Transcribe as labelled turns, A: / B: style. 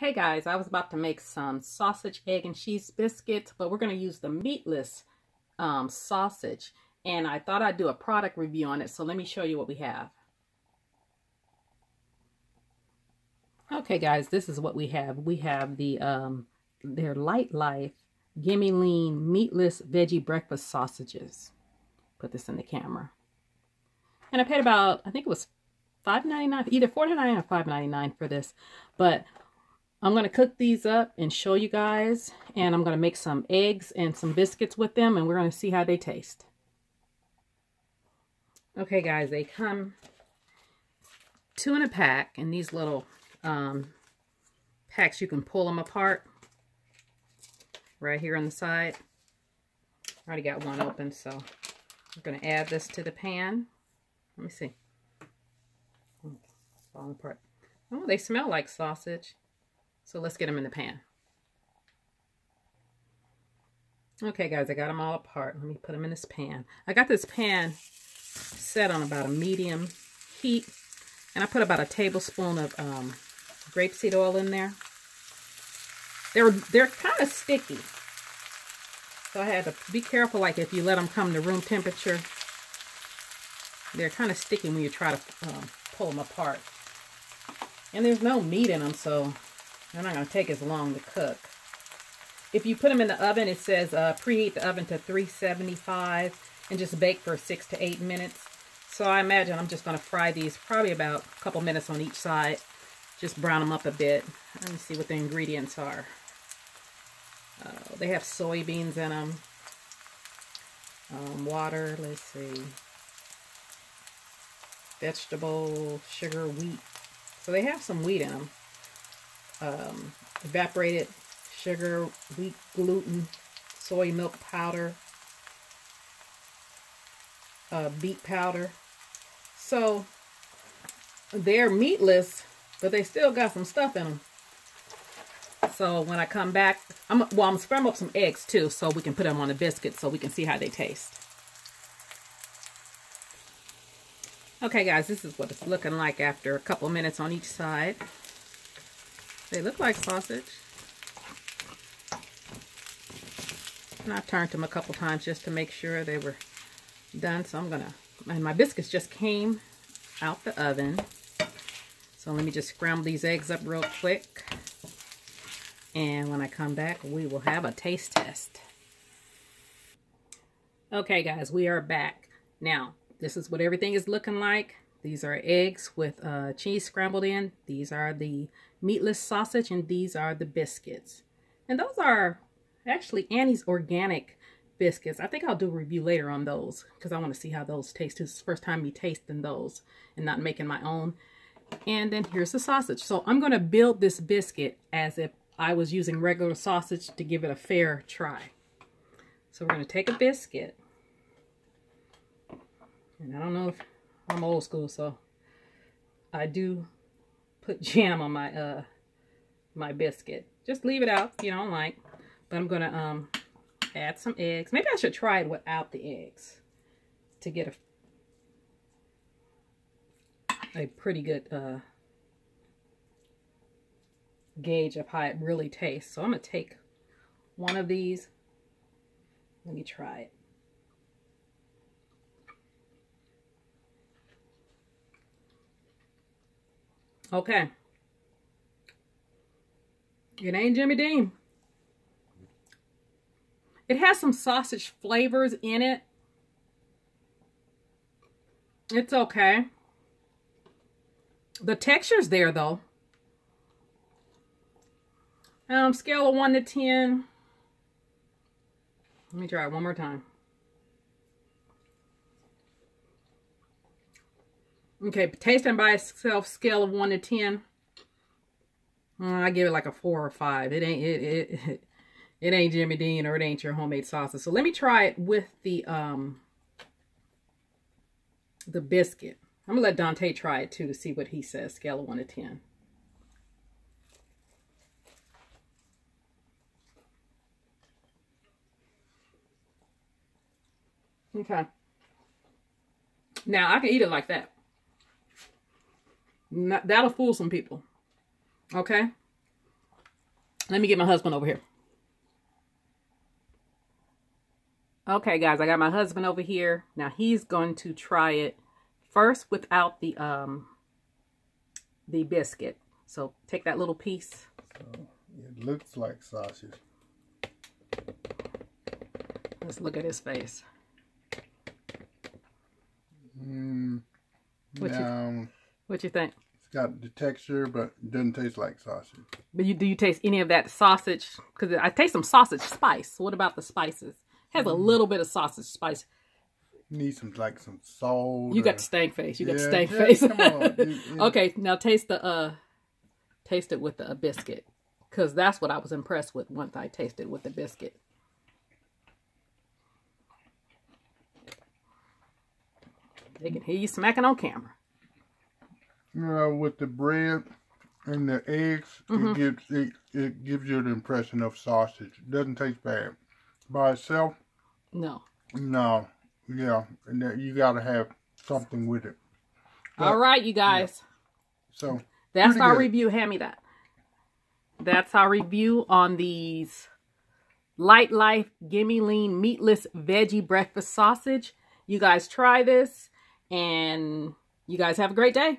A: Hey guys, I was about to make some sausage, egg, and cheese biscuits, but we're going to use the meatless um, sausage. And I thought I'd do a product review on it, so let me show you what we have. Okay guys, this is what we have. We have the um, their Lightlife Gimme Lean Meatless Veggie Breakfast Sausages. Put this in the camera. And I paid about, I think it was $5.99, either $4.99 or $5.99 for this. But I'm going to cook these up and show you guys. And I'm going to make some eggs and some biscuits with them. And we're going to see how they taste. Okay, guys, they come two in a pack. In these little um, packs, you can pull them apart. Right here on the side. I already got one open, so we're going to add this to the pan. Let me see. falling apart. Oh, they smell like sausage. So let's get them in the pan. Okay, guys, I got them all apart. Let me put them in this pan. I got this pan set on about a medium heat. And I put about a tablespoon of um, grapeseed oil in there. They're, they're kind of sticky. So I had to be careful, like if you let them come to room temperature, they're kind of sticky when you try to um, pull them apart. And there's no meat in them, so they're not going to take as long to cook. If you put them in the oven, it says uh, preheat the oven to 375 and just bake for six to eight minutes. So I imagine I'm just going to fry these probably about a couple minutes on each side. Just brown them up a bit. Let me see what the ingredients are. Uh, they have soybeans in them. Um, water, let's see. Vegetable, sugar, wheat. So they have some wheat in them. Um, evaporated sugar, wheat, gluten, soy milk powder, uh, beet powder. So they're meatless, but they still got some stuff in them. So when I come back, I'm well, I'm scramble up some eggs too, so we can put them on the biscuit so we can see how they taste. Okay, guys, this is what it's looking like after a couple minutes on each side. They look like sausage. And I've turned them a couple times just to make sure they were done. So I'm going to, and my biscuits just came out the oven. So let me just scramble these eggs up real quick. And when I come back, we will have a taste test. Okay, guys, we are back. Now, this is what everything is looking like. These are eggs with uh, cheese scrambled in. These are the meatless sausage, and these are the biscuits. And those are actually Annie's organic biscuits. I think I'll do a review later on those because I want to see how those taste. It's the first time me tasting those and not making my own. And then here's the sausage. So I'm going to build this biscuit as if I was using regular sausage to give it a fair try. So we're going to take a biscuit. And I don't know if I'm old school, so I do put jam on my uh my biscuit. Just leave it out, you know, like. But I'm to um add some eggs. Maybe I should try it without the eggs to get a a pretty good uh gauge of how it really tastes. So I'm to take one of these. Let me try it. Okay. It ain't Jimmy Dean. It has some sausage flavors in it. It's okay. The texture's there, though. Um, scale of 1 to 10. Let me try it one more time. Okay, tasting by itself, scale of 1 to 10. I give it like a 4 or 5. It ain't it, it, it ain't Jimmy Dean or it ain't your homemade sausage. So let me try it with the um the biscuit. I'm going to let Dante try it too to see what he says, scale of 1 to 10. Okay. Now, I can eat it like that. That'll fool some people. Okay? Let me get my husband over here. Okay, guys, I got my husband over here. Now he's going to try it first without the um the biscuit. So take that little piece.
B: So it looks like sausage.
A: Let's look at his face.
B: Mm,
A: What
B: no,
A: What you think?
B: it's got the texture, but it doesn't taste like sausage.
A: But you do you taste any of that sausage? Because I taste some sausage spice. What about the spices? Has a little bit of sausage spice.
B: Need some like some salt.
A: You got the stank face. You got the stank
B: yeah,
A: face.
B: come on. You- you-
A: okay, now taste the uh, taste it with the uh, biscuit, because that's what I was impressed with once I tasted with the biscuit. They can hear you smacking on camera.
B: With the bread and the eggs,
A: Mm-hmm.
B: it gives it, it gives you the impression of sausage. It doesn't taste bad by itself.
A: No.
B: No, yeah, and that you got to have something with it.
A: All right, you guys.
B: So
A: That's our
B: good.
A: review. Hand me that. That's our review on these Lightlife Gimme Lean Meatless Veggie Breakfast Sausage. You guys try this and you guys have a great day.